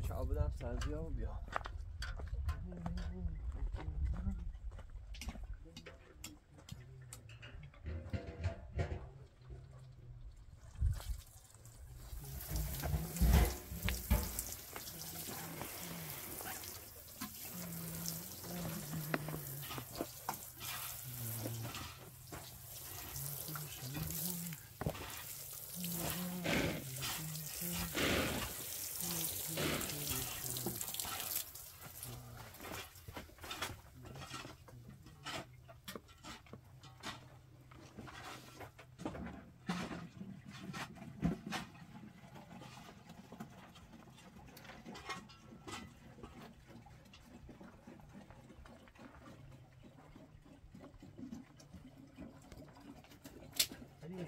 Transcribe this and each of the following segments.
چا بودم سبزی ها بیام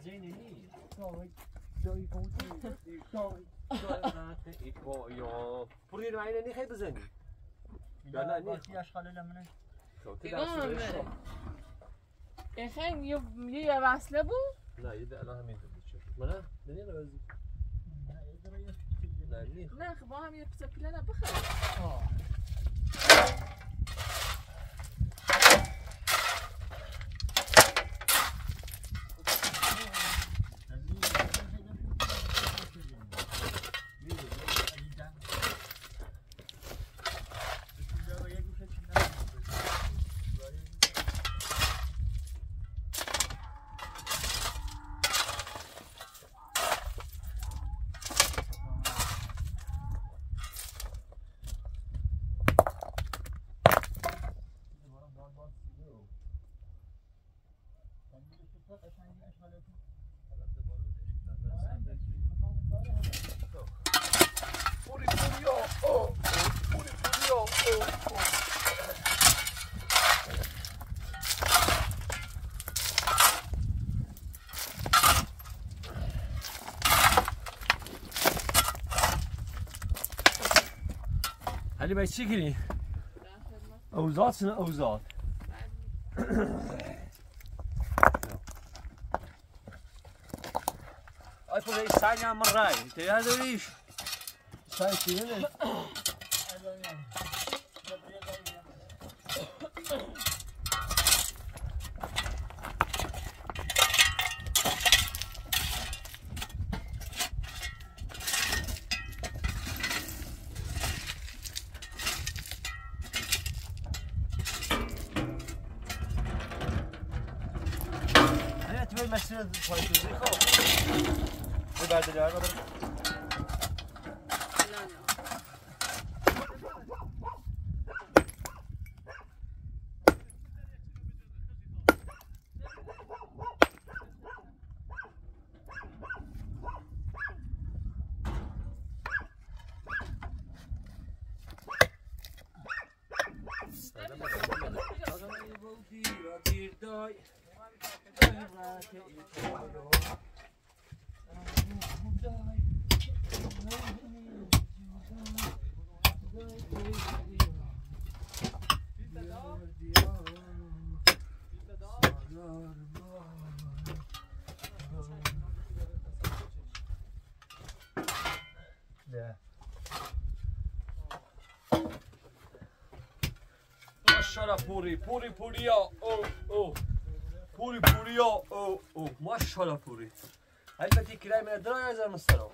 اینا چه بدم سنزی ها بیا زینی جایی یا پوری رو اینه خیلی بزنی یا نه باسی اشغال لمنه این خیلی یه وصله بود نه یه الان همین بود نه نه نه نه نه خب با هم یه پسا پیله علی باید چی گیری؟ اوزاد سن اوزاد. آی پولی سانی هم من رای تو یاد داریش پوری پوری پوریا او او پوری پوریا او او. ماشاءالله پوری. البته کرای من درای از مسترا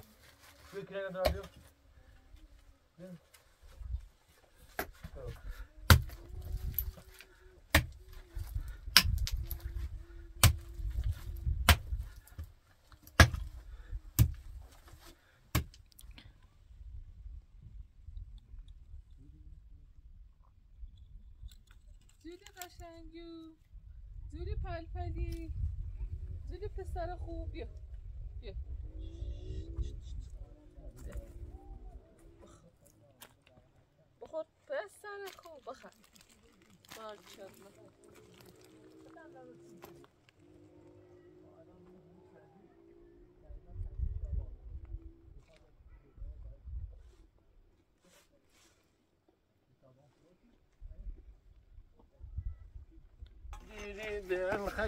شو کرای درای بیو خوب بیا. بیا. بخور. پسر خوب بخور ماشاءالله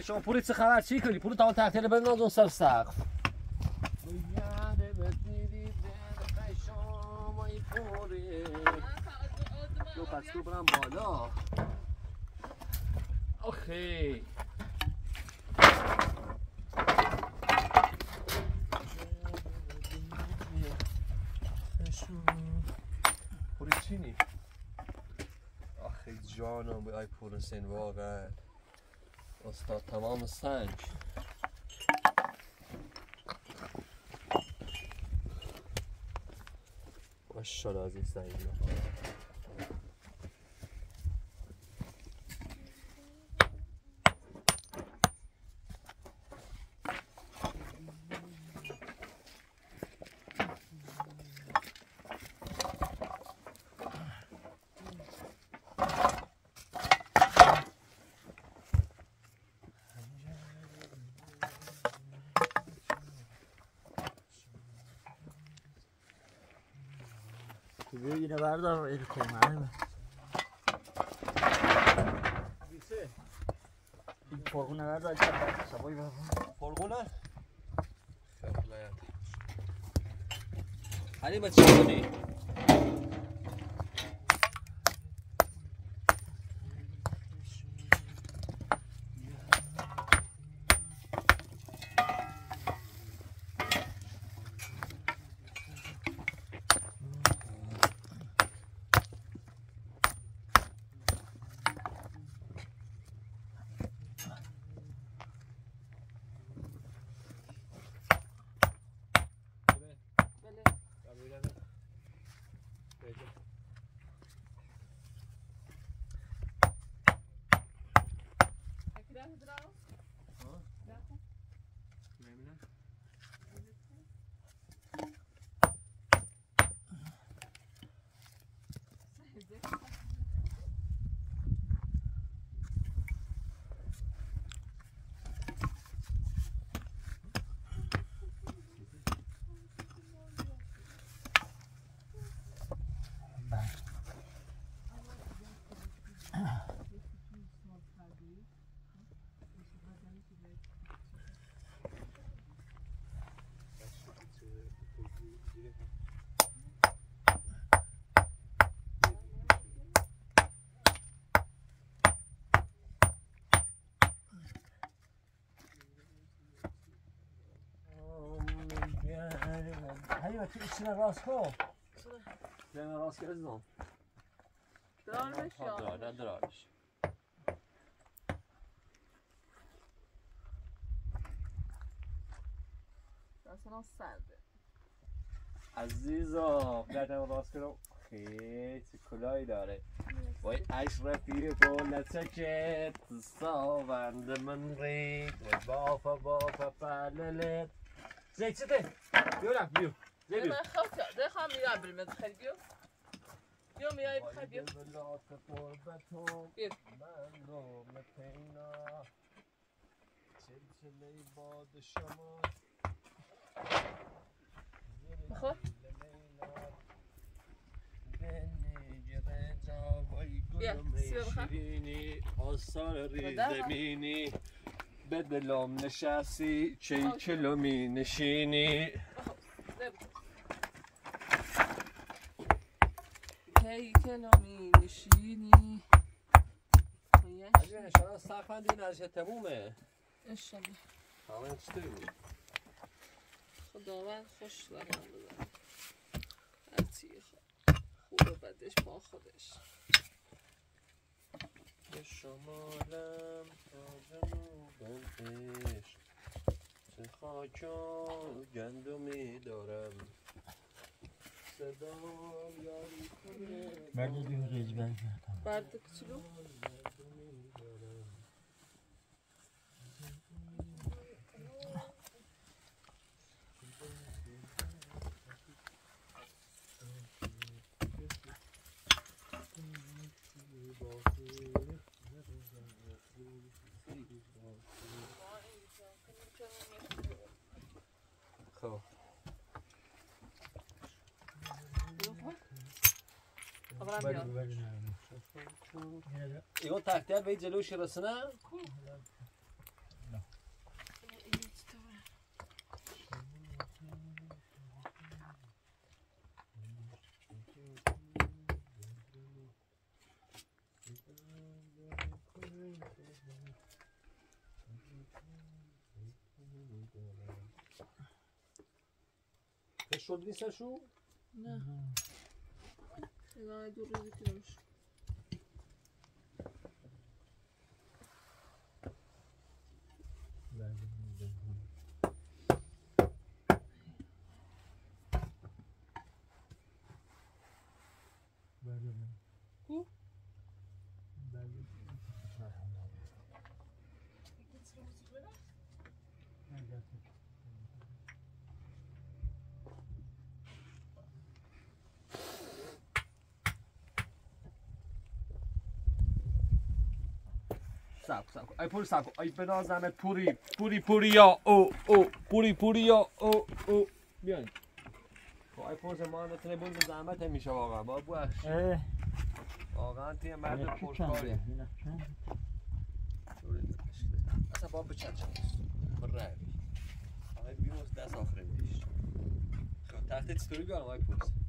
شما پولی چه خبر چی کنی پولی تا تحت بنداز اون سر سقف دو پس دو برم بالا آخی پوری چینی آخی جانم به پور سین واقعا. استاد تمام سنج ماشاءالله از این Bugüne vardı ama el koluna mı? Dice. Bir forguna vardı acaba. Sabah gibi. Forguna? Hadi bakalım. هی وقتی ایشونه راست کو نه راست کردم درار بشی درار نه درارش اصلا عزیزا قدم راست کردم خیلی کلایی داره. وای اشرفی گلتکت ساوند من رید. وای بافا بافا پللت. زیچته بیورم بیو زی بیو. من خواهد ده خواهم میره بریم خیلی بیو. بیو میای بخواه بیو. بیو. پینا. چلچله باد شما. بخور. شیرینی آثار بده. ریزمینی به دلم نشستی چه کلو می نشینی. ده بخور کی کلو می نشینی. علی شما سرفندی نرشه تمومه؟ اشالله همه چطوری بود خداوند خوش دارم بزن هرچی خوب و بدش با خودش. به شمالم تا جنوبم چه خاک و گندمی دارم. صدام یاری کنه. برد دیو رزبن برد کچلو باورم میاد بله، بله، بله. ایوان تختیت به جلوش رسنه شد نیستشو؟ نه. اینا دو روزی که سب سب ای پوری سب ای بنازمت پوری. پوری پوری یا او او. پوری پوری یا او او. بیاین. خب ای پوری ما نتونه بود زحمت میشه واقعا. با اه. واقعا تیم مرد پرکاری؟ اصلا با بچه چند برای آقای بیوز دست آخره میش خب تحت چطوری بیارم آقای پولیس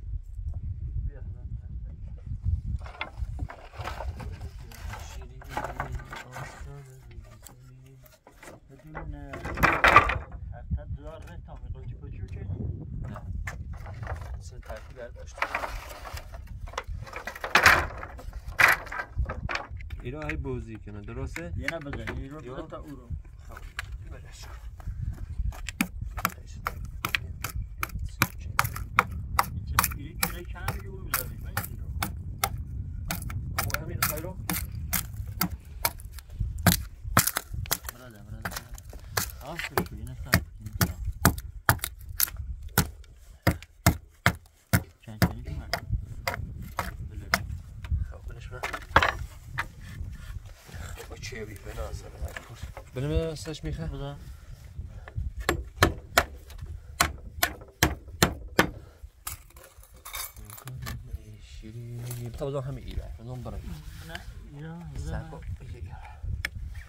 بدون حتی دلار تا میگوچی کچی چی؟ سه ترتیب برداشت اینا های بوزی کنه درسته؟ یه نه بزن این. بزن تا او رو بلش این کره چند میگه او بزنی من این رو خب همین خواهی رو براده براده آه کشی اینه سر چند چنی که من خب بلش من با چه بی بنازه بلم استش میخه؟ شیرینی بتا بزن همه ایره. بزن برای. نه یا سرکو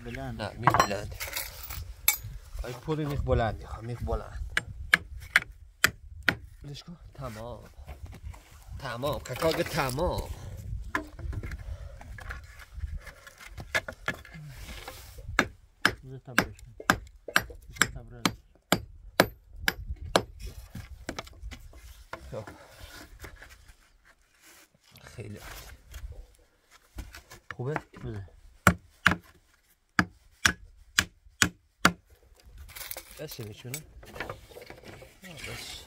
بلند. نه میخ بلند. آی پولی میخ بلند. می‌خوام میخ بلند. بلش کن. تمام. تمام. کاکاگ تمام بزن تا بشن بزن تا براده خیلی عالی. خوبه بزن بس چه میچونه بس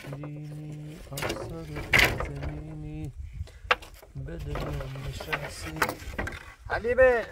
شیرینی آسان زمینی بدلم نشستی حلیمه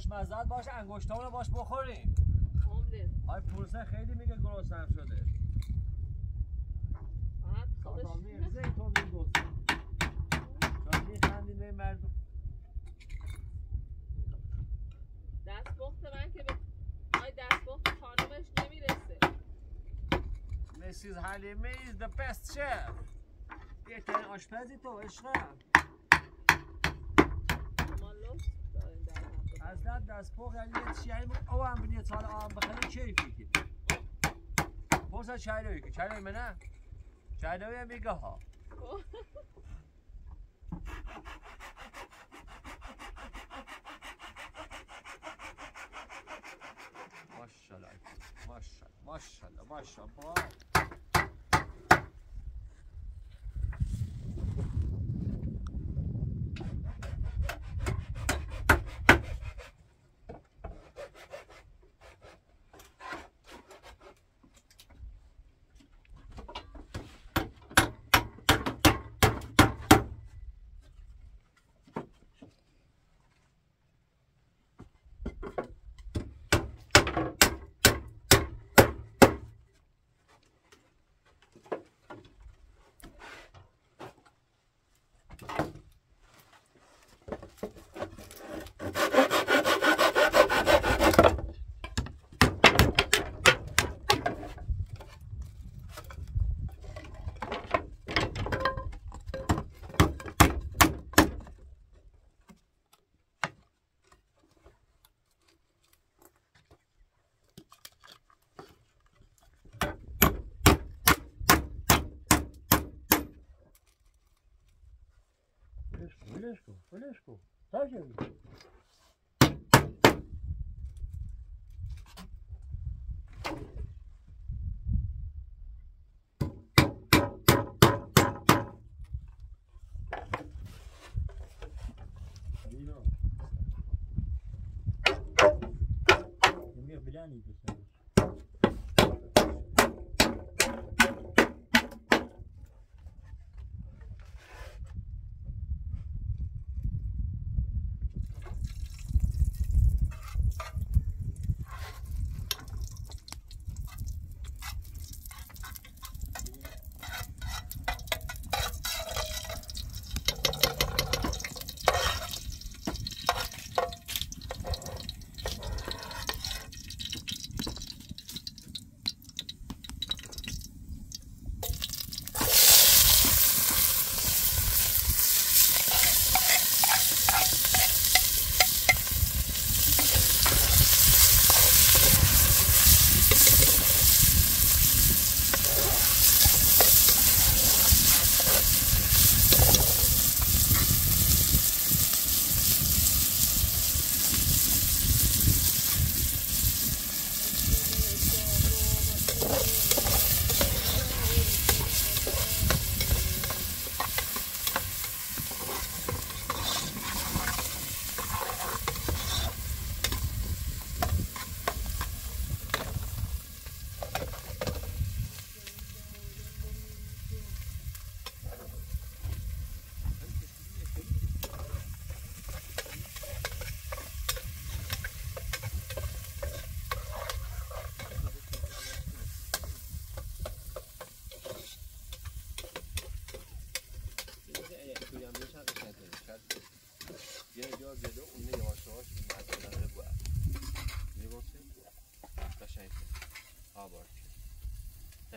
خوشمزد باش انگشتامون رو باش بخوریم عمده. آی پروسه خیلی میگه گرسنم شده. فقط خودش. این طور می‌گفت چون میخندین به مردم. دست بخت من که به آی دست بخت خانمش نمی‌رسه. Mrs. حلیمه is the best chef. بهترین آشپزی تو عشقم ما لطف داریم در حق اصلا دست پخ یعنی یه بود. او هم بینید سال آم بخیلی کیفی که؟ پرسا چایلوی که؟ چایلوی منه؟ چایلوی هم میگه ها. ماشاءالله ماشاءالله ماشاءالله ماشاءالله. 해줘야 돼. Умею глянуть, если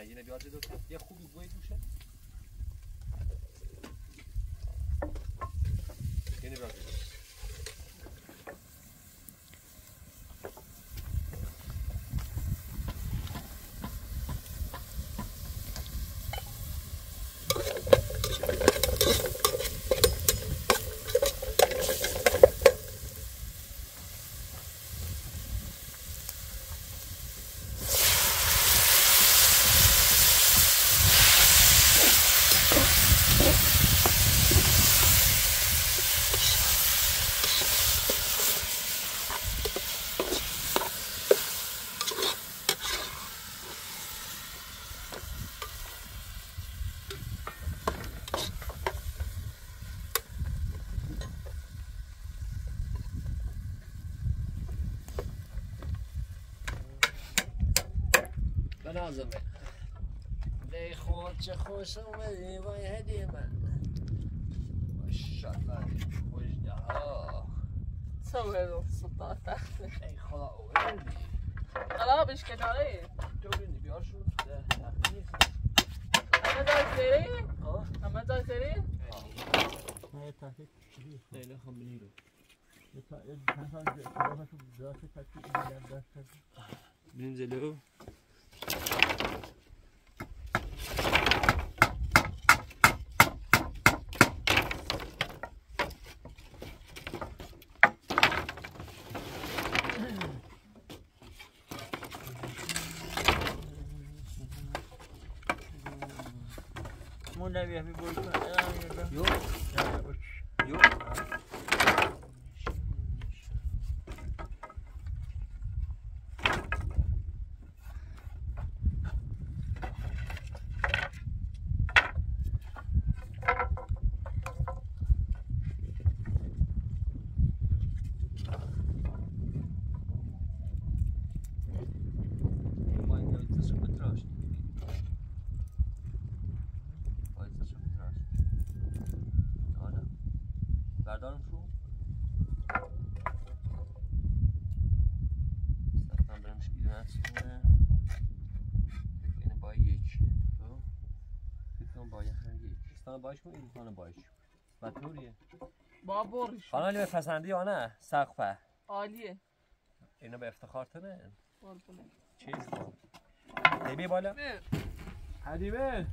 یه بیاد دو یه خوبی بوی دوشه نازمه دی خود چه خوش اومدی وای هدیه من ماشالله خوش ها سوي نص الطاقة ای خدا اومدی خلاص مش كناري تو بینی بیار شو اما جاي سري ها اما جاي سري نه تحقیق لیلا خان بینی رو یه یه تحقیق بینیم جلو Yo. استان باش کن این کنم باش. مطوریه بابورش خانم علی بپسندی یا نه؟ سقفه عالیه. اینو به افتخار تنه چیز بی بالا. نه حدیمه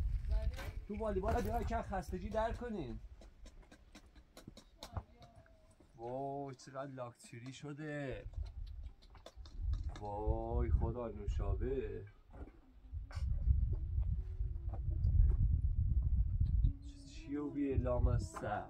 تو والی بالا بیا که خستگی در کنین وای چقدر لاکچری شده. وای خدا نوشابه. چیه و بیه لام از سر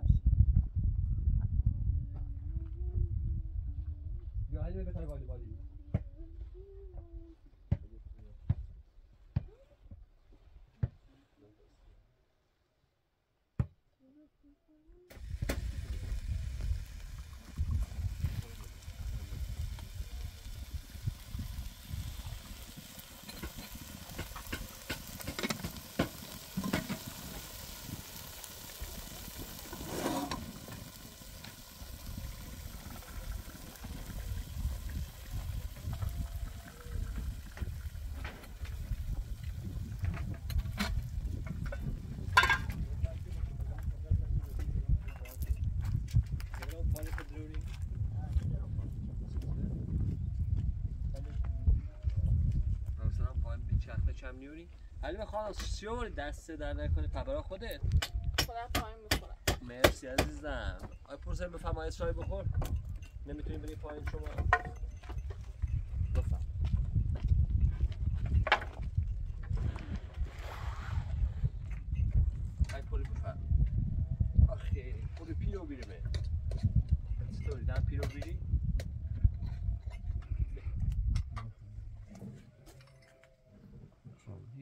چم نیوری. حالا خانم سیور دست در نکنه پبرا خودت؟ خودم پایین می‌خورم. مرسی عزیزم. آی پرسر بفرمایید چای بخور. نمی‌تونی بری پایین شما.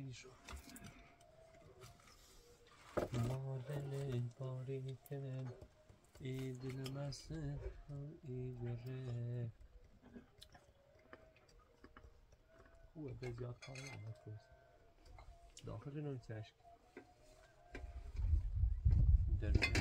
خیلی شو مادل باری کنم ای دل مسته ای بره خوبه به زیاد کار نمید داخل نوی تشک درونه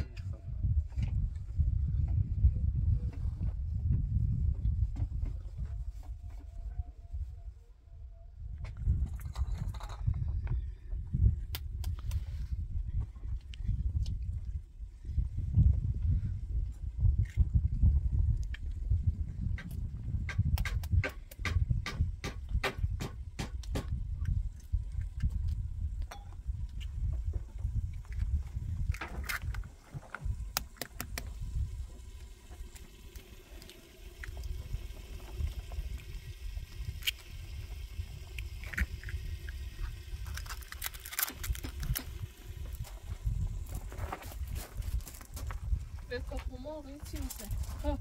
می‌خوام به کاخو مرغ این چی میشه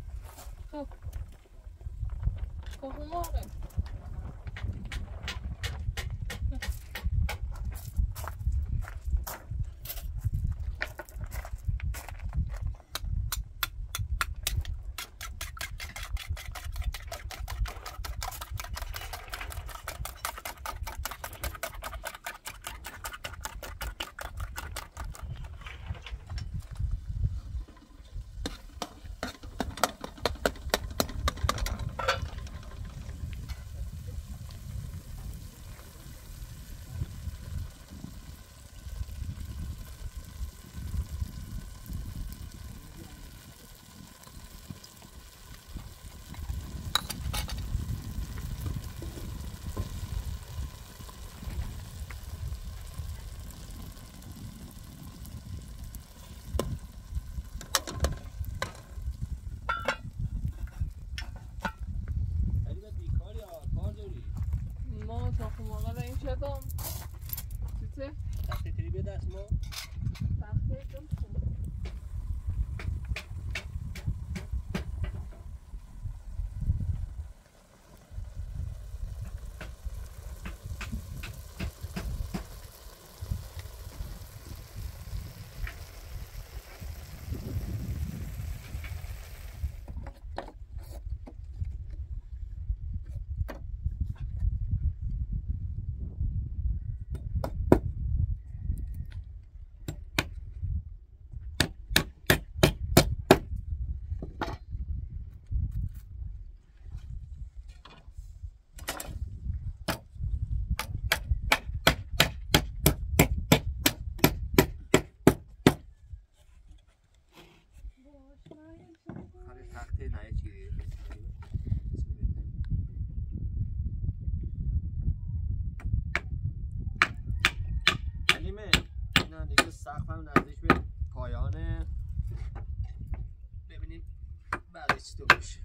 تو میشه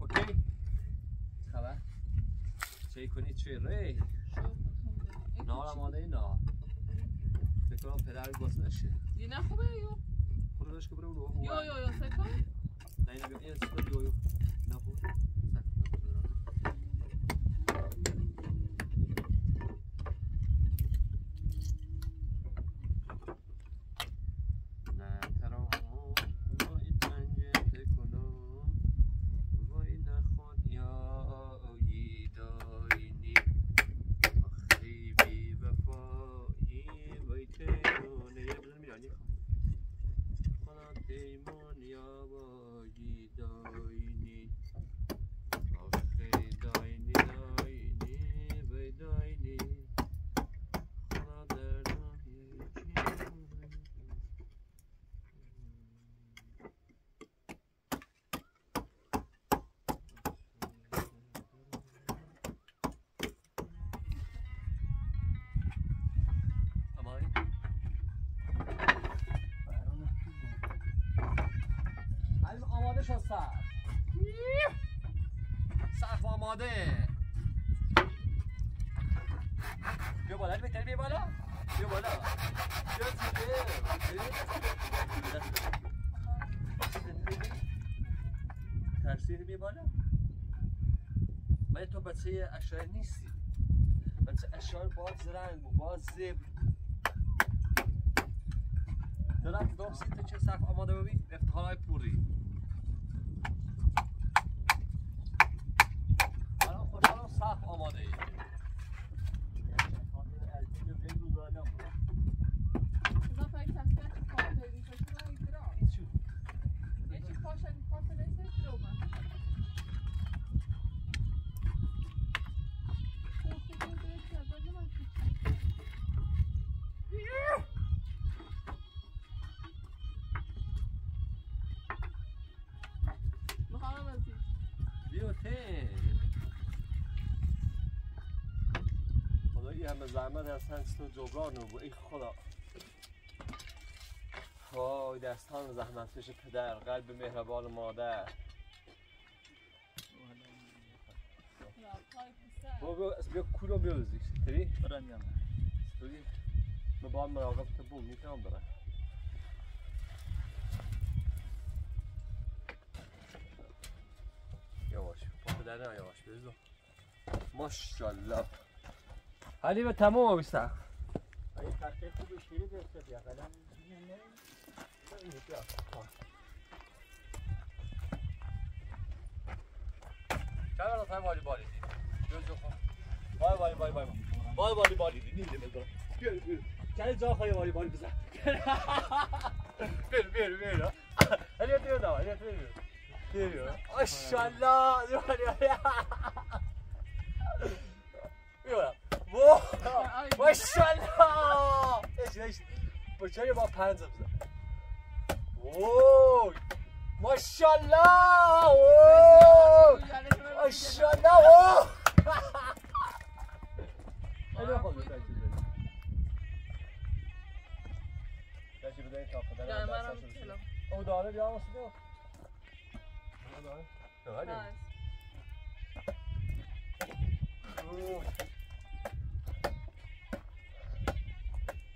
اوکی؟ خبر؟ چه کنی؟ چه ری؟ نار آماده نار فکر کنم پدر گوز نشه. نه خوبه یو خودش که برو رو یو یو یو سکن نه نه بیا این یو یو نه خوب نه ترا وای پنجه کنم وای نخون یا داینی آخی بی وفایی وای تیمونه یه بزن میرانی خدا تیمون یا وای داینی آخی داینی داینی وای داینی خدا دردم یکی امای شد سر. سقف آماده. بیا بالا بهتر بیا بالا. بیا بالا. بیا ترسیدی بیا بالا. من تو بچه اشعار نیستی. بچه اشعار باز رنگ و باز زبر. که دام سیت چه سقف آماده ببین؟ پوری. هستن تو جبران رو. ای خدا. وای دستان زحمت کش پدر قلب مهربان مادر. بابا بیا بیا کولو بیا بزیش تری برم تری من با هم مراقب تو بوم می‌تونم برم. یواش با پدر نه یواش بزن ماشاءالله. حالی به تمام بیستم اگه تخته خوب شیری دسته بیا قلم نه چند وقت های والی بالی دی جز جو خواهم وای وای والی بالی دی نیده بزن. چند جا خواهی والی بالی بزن؟ بیار بیار بیار. علی بیار دوا علی بیار بیار. بیار. ماشاءالله. دی والی بالی ماشاءالله ایش بچه با پنز بزن وای ماشاءالله وای ماشاءالله واه خیلی خوب بود چیز داری چی بدهی تا پدر Ya ben selam. او داره بیا واسه دو داره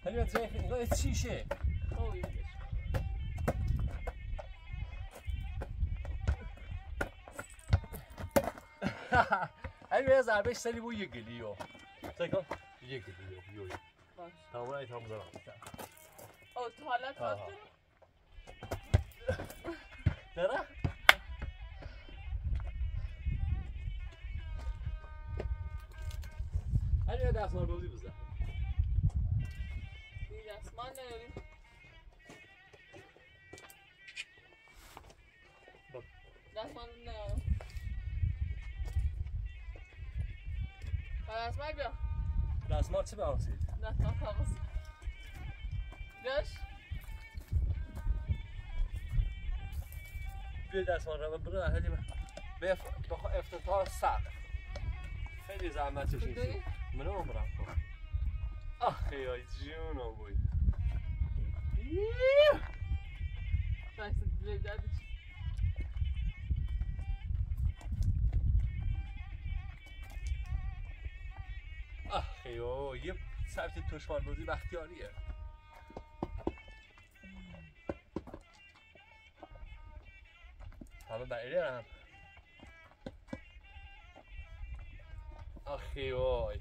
از جای نگاه چیشه هلی از ضربش سری بو یک گلیو سکن یک گلیو یو تمام ای تمام زدم او Aha. baktın Nere? Hadi ya ders var bozayım ne öyle Resmen gör Ders var çi beğensin. Resmen kavuz Göş Bir ders var ama bunu hadi ben. به بخوا افتتاح سقف خیلی زحمتش Kudayı نیست من عمرم کن آخه یا جون آبوی او یه سبت تشمال بازی بختیاریه. همه بعیده هم. آخی وای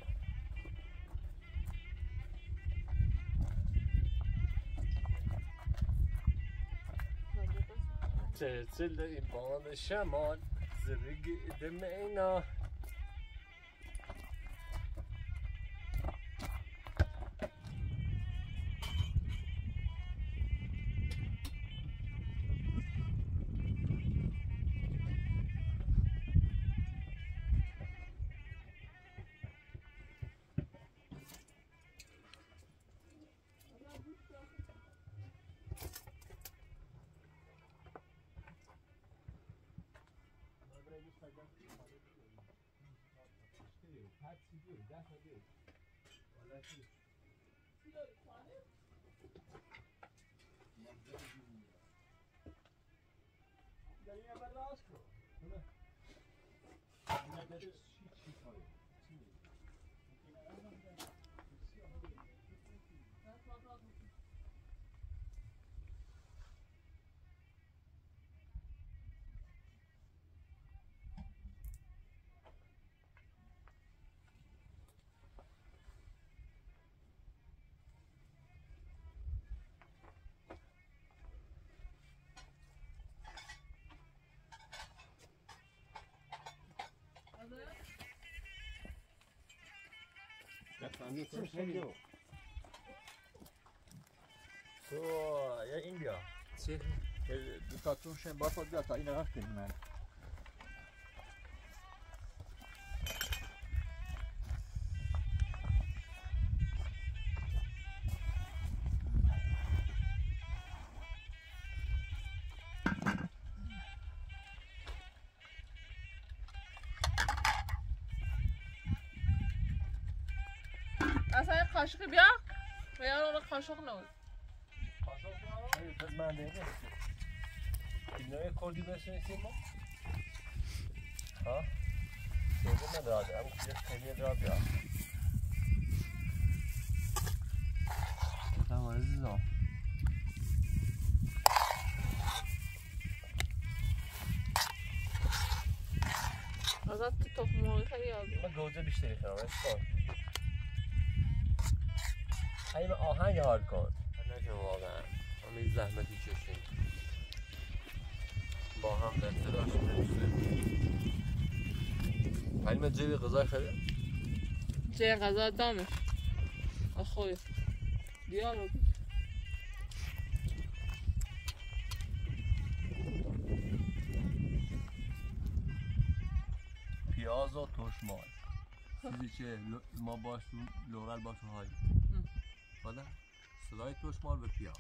ترتل این بان شمال زرگ تو یا این بیا چی؟ یه دو تا تونش با خود بیا تا این رفت کنیم من اصلا یه قاشق بیا و یا اون قاشق نبود من دیگه اینا یه کردی بسنیسیم ما ها خیلی نداره هم یه خیلی نداره بیا Tamam عزیزم ازت تو تخم مرغی خیلی یاد من گوجه بیشتری خرم کن این آهنگ حال کن. نکن واقعا. همین زحمتی کشیم با هم در تلاش حلیم جیبی غذای خیلی چه غذا دامش اخوی بیا رو. پیاز و ترشمال چیزی که ل- ما باش لورل باش های بالا صدای توش مال به پیاز